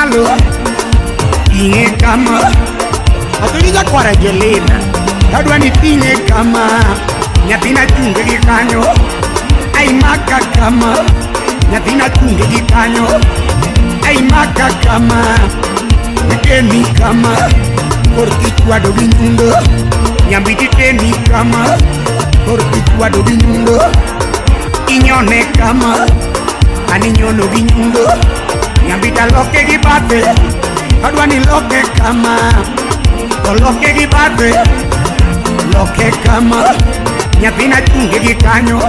malo Ting'e kama. Atulija kwa Angelina Tadwa ni ting'e kama. Nyathina chunge gi kanyo. Ai maka kama. Nyathina chunge gi kanyo. Ai maka kama. Teni kama. Korki chwado gi nyundo. Nyambiti teni kama. Korki chwado gi nyundo. Inyone kama. Ani nyono gi nyundo. Nyambita kibate Kadwa niloke kama Koloke kibate Loke kama. Nyapina chungi kikanyo.